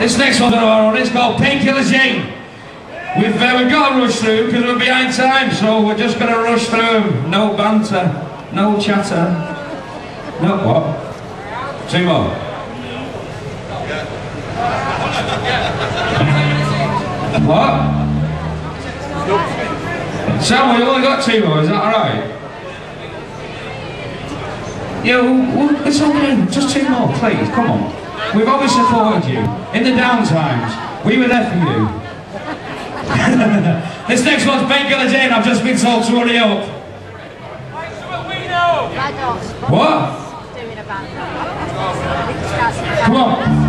This next one's on our own. It's called Painkiller Jane. We've, uh, we've got to rush through because we're behind time, so we're just going to rush through. No banter, no chatter. No, what? Two more. What? Sam, we only got two more, is that alright? Yeah, well, it's okay. Just two more, please. Come on. We've always supported you. In the down times, we were there for you. this next one's Painkiller Jane. I've just been told to hurry up. What? Come on.